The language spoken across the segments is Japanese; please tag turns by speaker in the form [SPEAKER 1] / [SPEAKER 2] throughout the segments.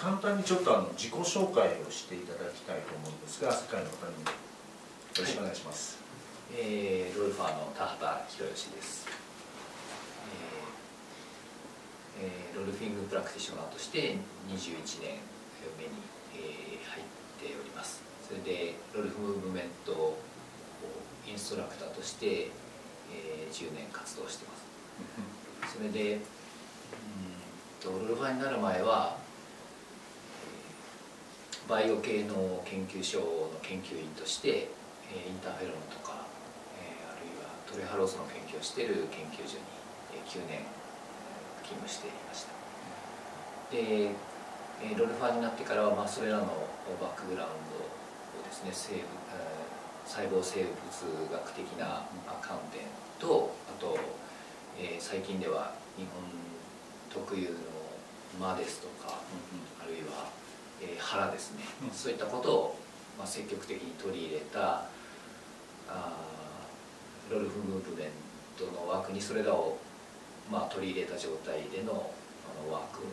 [SPEAKER 1] 簡単にちょっとあの自己紹介をしていただきたいと思うんですが世界の方によろしくお願いします、
[SPEAKER 2] はい、えー、ロルファーの田畑博義です、えーえー、ロルフィングプラクティショナーとして21年目に、えー、入っております。それでロルフムーブメントインストラクターとして、えー、10年活動してます。それでうんとロルファーになる前はバイオ系の研究所の研究員としてインターフェロンとかあるいはトレハロースの研究をしている研究所に9年勤務していました。でロルファーになってからはまあそれらのバックグラウンドをですね生細胞生物学的な観点とあと、えー、最近では日本特有の間ですとか、あるいは、えー、腹ですね、そういったことを、まあ、積極的に取り入れたあロルフムーブメントの枠にそれらを、まあ、取り入れた状態でのあのワークを、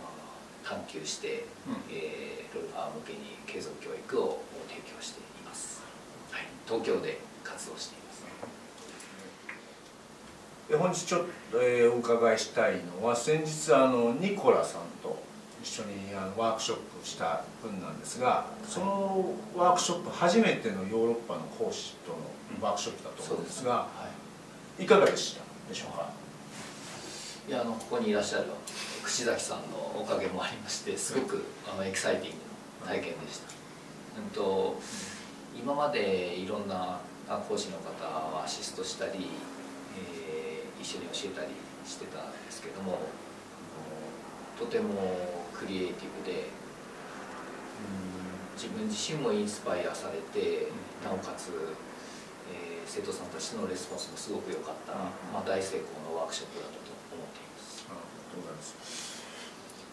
[SPEAKER 2] まあ、探求して、うん、えー、ロルファー向けに継続教育を提供しています、はい、東京で活動しています。
[SPEAKER 1] で本日ちょっと、えー、お伺いしたいのは先日あのニコラさんと一緒にあのワークショップした分なんですがそのワークショップ初めてのヨーロッパの講師とのワークショップだと思うんですが、い、かがでしたでしょうか？
[SPEAKER 2] いやあのここにいらっしゃる串崎さんのおかげもありましてすごくあのエキサイティングな体験でした。うんと今までいろんな講師の方はアシストしたり、えー、一緒に教えたりしてたんですけどもとてもクリエイティブで自分自身もインスパイアされて、なおかつ、えー、生徒さんたちのレスポンスもすごく良かった、まあ、大成功のワークショップだったと思っています。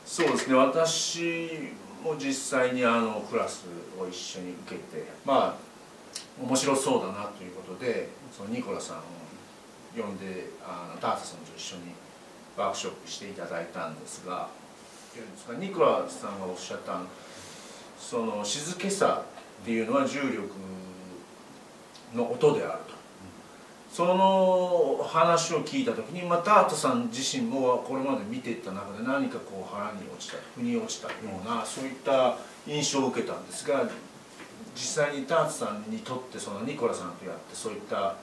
[SPEAKER 1] そうですね。私も実際にあのクラスを一緒に受けてまあ面白そうだなということでそのニコラさんを呼んであのダーサさんと一緒にワークショップしていただいたんですがていうんですかニコラさんがおっしゃったその静けさっていうのは重力の音であると。その話を聞いた時にまたアートさん自身もこれまで見ていった中で何かこう腹に落ちた腑に落ちたようなそういった印象を受けたんですが実際にターツさんにとってそのニコラさんとやってそういった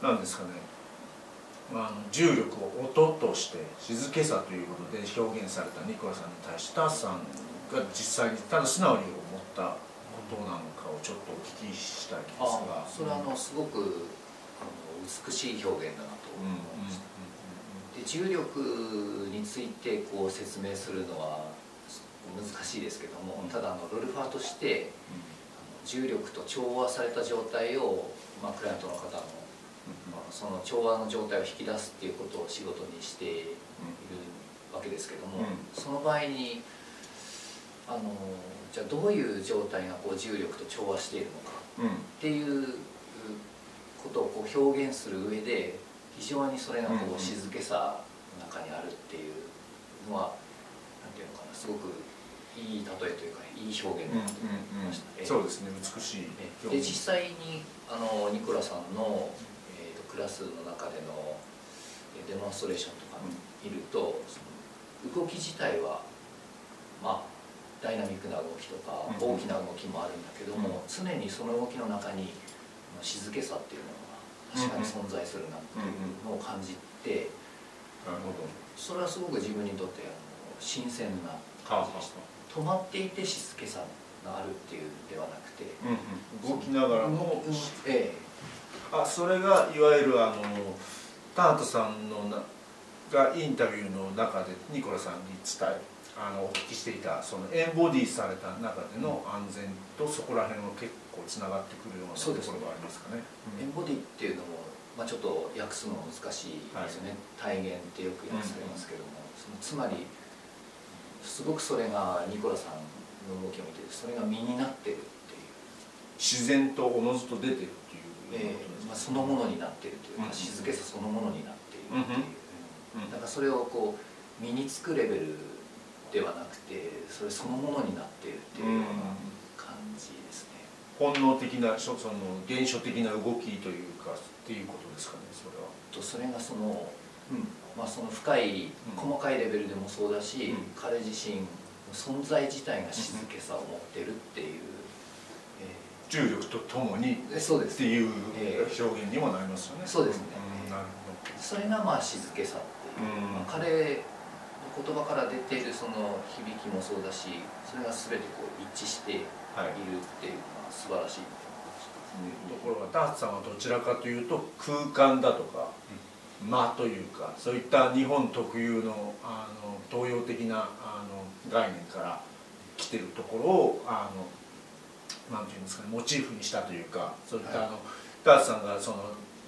[SPEAKER 1] 何ですかねあの重力を音として静けさということで表現されたニコラさんに対してターツさんが実際にただ素直に思ったことなのかをちょっとお聞きしたいんですが
[SPEAKER 2] それはあのすごくあの美しい表現だなと思いました、で重力についてこう説明するのは難しいですけども、ただあのロルファーとして、重力と調和された状態を、まあ、クライアントの方のその調和の状態を引き出すっていうことを仕事にしているわけですけども、その場合にあのじゃあどういう状態がこう重力と調和しているのかっていうことをこう表現する上で非常にそれがこう静けさの中にあるっていうのは何ていうのかなすごくいい例えというかいい表現だなと思いました、
[SPEAKER 1] ね、そうですね美しい
[SPEAKER 2] で実際にあのニコラさんのクラスの中でのデモンストレーションとか見ると、動き自体はまあダイナミックな動きとか大きな動きもあるんだけども、常にその動きの中に静けさっていうのが確かに存在するなっていうのを感じて、それはすごく自分にとってあの新鮮な感じでした止まっていて静けさがあるっていうではなくて、
[SPEAKER 1] 動きながらも、
[SPEAKER 2] ええ
[SPEAKER 1] あそれがいわゆるあのタートさんのながインタビューの中でニコラさんに伝えあのお聞きしていたそのエンボディされた中での安全とそこら辺も結構つながってくるようなところがありますかね。
[SPEAKER 2] エンボディっていうのも、まあ、ちょっと訳すの難しいですよね、はい、体現ってよく訳されますけども、そのつまりすごくそれがニコラさんの動きを見てそれが身になってるっていう。
[SPEAKER 1] 自然とおのずと出てる
[SPEAKER 2] えーまあ、そのものになっているというか、静けさそのものになっているっていう、だからそれをこう身につくレベルではなくてそれそのものになっているっていうような感じですね、
[SPEAKER 1] 本能的なその原初的な動きというかっていうことですかねそれは。
[SPEAKER 2] とそれがその、うん。まあ、その深い細かいレベルでもそうだし、
[SPEAKER 1] うん。
[SPEAKER 2] 彼自身存在自体が静けさを持ってるっていう、
[SPEAKER 1] 重力とともに
[SPEAKER 2] えーそうです。
[SPEAKER 1] っていう
[SPEAKER 2] え
[SPEAKER 1] 表現にもなりますよね。
[SPEAKER 2] そうですね。
[SPEAKER 1] んなる
[SPEAKER 2] それがまあ静けさっていう、
[SPEAKER 1] うん。
[SPEAKER 2] まあ彼の言葉から出ているその響きもそうだしそれが全てこう一致している。っていうのは素晴らしい
[SPEAKER 1] ところがダーツさんはどちらかというと空間だとか間というかそういった日本特有のあの東洋的なあの概念から来てるところをあのなんていうんですかねモチーフにしたというかそうい。った、
[SPEAKER 2] はい
[SPEAKER 1] あのダーツさんがその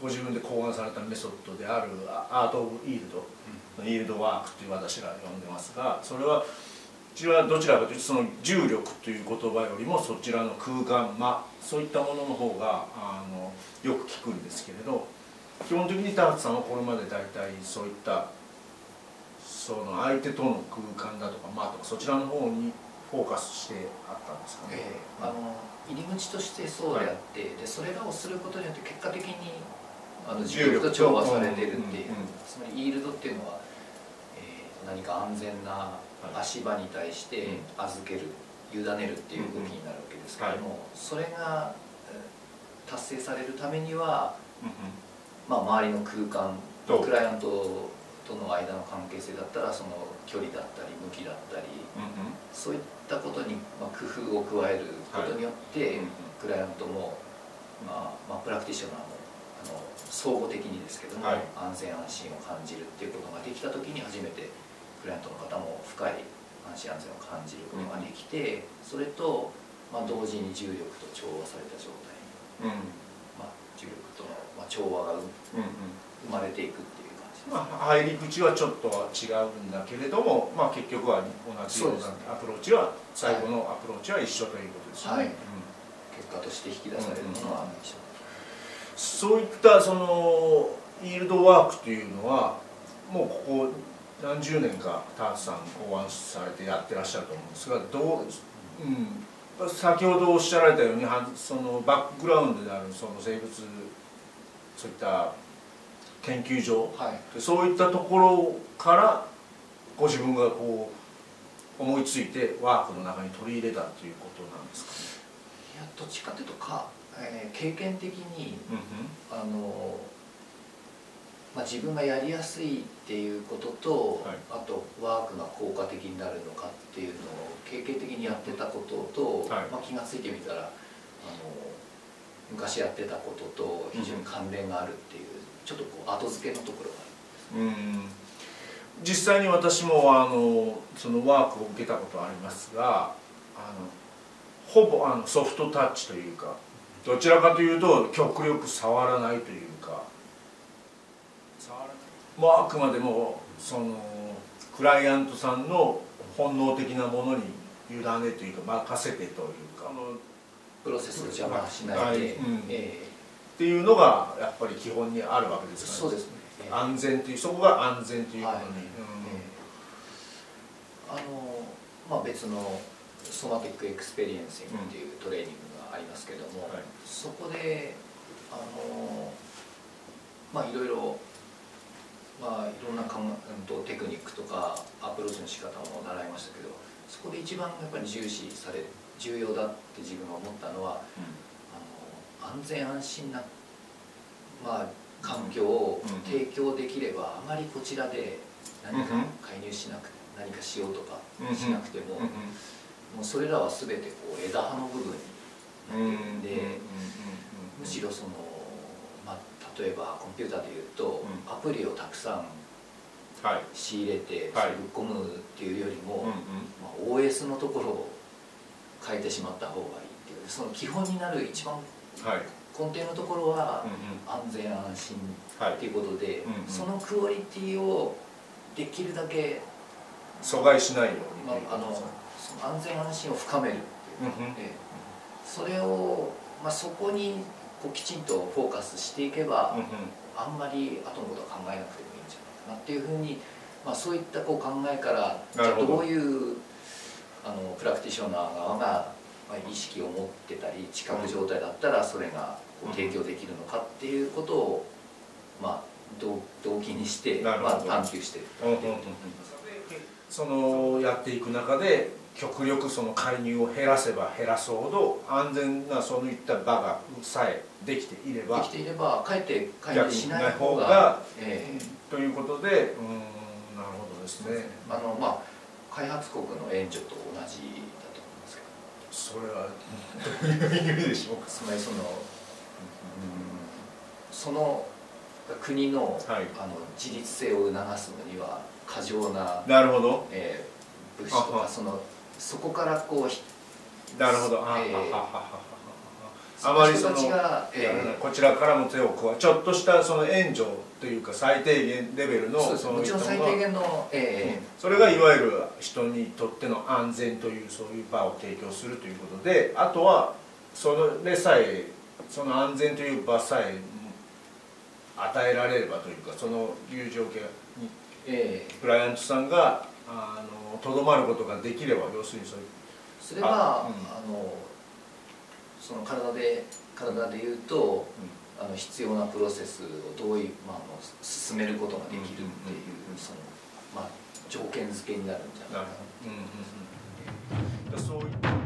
[SPEAKER 1] ご自分で考案されたメソッドであるアート・オブ・イールド、イールドワークという私ら呼んでますがそれはうちはどちらかというとその重力という言葉よりもそちらの空間間そういったものの方があのよく聞くんですけれど基本的に田畑さんはこれまで大体そういったその相手との空間だとか間とかそちらの方にフォーカスしてあったんですかね。
[SPEAKER 2] ええ。あ。の入り口としてそうであって、でそれらをすることによって結果的にあの重力と調和されてるっていう、つまりイールドっていうのは、えー何か安全な足場に対して預ける、委ねるっていう動きになるわけですけれども、それがえー達成されるためには、まあ、周りの空間
[SPEAKER 1] と
[SPEAKER 2] クライアントとの間の関係性だったらその距離だったり向きだったりそういったことに、まあ、工夫を加えることによって、クライアントも、まあまあ、プラクティショナーもあの相互的にですけども、
[SPEAKER 1] はい。
[SPEAKER 2] 安全安心を感じるっていうことができた時に初めてクライアントの方も深い安心安全を感じることができて、それと、まあ、同時に重力と調和された状態に、まあ、重力との、まあ、調和が生生まれていくっていう。
[SPEAKER 1] まあ、入り口はちょっとは違うんだけれども、まあ、結局は同じようなアプローチは最後のアプローチは一緒ということですよね。
[SPEAKER 2] はい。
[SPEAKER 1] うん。
[SPEAKER 2] 結果として引き出されるものは一緒
[SPEAKER 1] そういったそのイールドワークというのはもうここ何十年かターツさん考案されてやってらっしゃると思うんですがどう、うん、先ほどおっしゃられたようにはそのバックグラウンドであるその生物そういった研究所。
[SPEAKER 2] はい。
[SPEAKER 1] そういったところからご自分がこう思いついてワークの中に取り入れたということなんですか？ね。
[SPEAKER 2] いやどっちかというとか、えー経験的にあの、まあ、自分がやりやすいっていうことと、
[SPEAKER 1] はい。
[SPEAKER 2] あとワークが効果的になるのかっていうのを経験的にやってたことと、
[SPEAKER 1] はい。
[SPEAKER 2] まあ、気が付いてみたらあの昔やってたことと非常に関連があるっていう、ちょっとこう後付けのところがある
[SPEAKER 1] うん。実際に私もあのそのワークを受けたことありますがあのほぼあのソフトタッチというかどちらかというと極力触らないというか触らないもうあくまでもそのクライアントさんの本能的なものに委ねというか任せてというか。あの
[SPEAKER 2] プロセスを邪魔しないで、
[SPEAKER 1] はい。うん。
[SPEAKER 2] え
[SPEAKER 1] っていうのがやっぱり基本にあるわけで
[SPEAKER 2] ー
[SPEAKER 1] す
[SPEAKER 2] そうですね、えー
[SPEAKER 1] 安全というそこが安全ということに、
[SPEAKER 2] あのまあ、別のソマティックエクスペリエンシングっていうトレーニングがありますけども、
[SPEAKER 1] はい。
[SPEAKER 2] そこであのまあいろいろまあいろんなかんうんとテクニックとかアプローチの仕方も習いましたけどそこで一番やっぱり重視され重要だって自分が思ったのは安全安心な、まあ、環境を
[SPEAKER 1] うん
[SPEAKER 2] 提供できればあまりこちらで何か
[SPEAKER 1] うん
[SPEAKER 2] 介入しなくて何かしようとか
[SPEAKER 1] うん。
[SPEAKER 2] しなくても、
[SPEAKER 1] うん。
[SPEAKER 2] もうそれらは全てこう枝葉の部分に
[SPEAKER 1] うん。
[SPEAKER 2] なっているん。で、むしろその、まあ、例えばコンピューターでいうと、
[SPEAKER 1] うん。
[SPEAKER 2] アプリをたくさん
[SPEAKER 1] はい。
[SPEAKER 2] 仕入れて、
[SPEAKER 1] はい。
[SPEAKER 2] ぶっ込むっていうよりも、
[SPEAKER 1] うん
[SPEAKER 2] まあ、OS のところを変えてしまった方がいいっていうその基本になる一番
[SPEAKER 1] はい。
[SPEAKER 2] 根底のところは
[SPEAKER 1] うん
[SPEAKER 2] 安全安心
[SPEAKER 1] はい
[SPEAKER 2] っていうことで、
[SPEAKER 1] うんうん。
[SPEAKER 2] そのクオリティをできるだけ、
[SPEAKER 1] 阻害しないように
[SPEAKER 2] まあ、あのその安全安心を深めるっていう
[SPEAKER 1] うんうん。
[SPEAKER 2] でそれを、まあ、そこにこうきちんとフォーカスしていけば、あんまり後のことは考えなくてもいいんじゃないかなっていうふうにまあ、そういったこう考えからじゃあ
[SPEAKER 1] ど
[SPEAKER 2] どういうあのプラクティショナー側が、まあ、意識を持ってたり知覚状態だったらそれが提供できるのかっていうことを、まあ、動動機にして、まあ、探求してる
[SPEAKER 1] そのやっていく中で極力その介入を減らせば減らすほど安全なそういった場がさえできていれば
[SPEAKER 2] できていればかえって介
[SPEAKER 1] 逆
[SPEAKER 2] 入しない
[SPEAKER 1] 方
[SPEAKER 2] 方が
[SPEAKER 1] が
[SPEAKER 2] え。え
[SPEAKER 1] ということでうんなるほどですね。
[SPEAKER 2] あのまあ開発国の援助と同じ
[SPEAKER 1] それはでしょうか？
[SPEAKER 2] つまりその、うん、その国の,、
[SPEAKER 1] はい。
[SPEAKER 2] あの自立性を促すのには過剰な、
[SPEAKER 1] なるほど。
[SPEAKER 2] えー物資とかそのそこからこうひ
[SPEAKER 1] なるほど。あ
[SPEAKER 2] えー
[SPEAKER 1] あまりそのこちらからも手を加えちょっとしたその援助というか最低限レベルの
[SPEAKER 2] そ
[SPEAKER 1] のは
[SPEAKER 2] 低限の、え
[SPEAKER 1] それがいわゆる人にとっての安全というそういう場を提供するということであとはそれさえその安全という場さえ与えられればというかそのいう条件に
[SPEAKER 2] ーえ。ー
[SPEAKER 1] クライアントさんがあのとどまることができれば要するにそういう
[SPEAKER 2] それは
[SPEAKER 1] あ
[SPEAKER 2] あ,、
[SPEAKER 1] うん。
[SPEAKER 2] のその体で体で言うとあの必要なプロセスをどういう、まあ、あの進めることができるっていう、
[SPEAKER 1] うんうんうん。
[SPEAKER 2] そのまあ条件付けになるんじゃないかな。
[SPEAKER 1] うんうんうん、そういった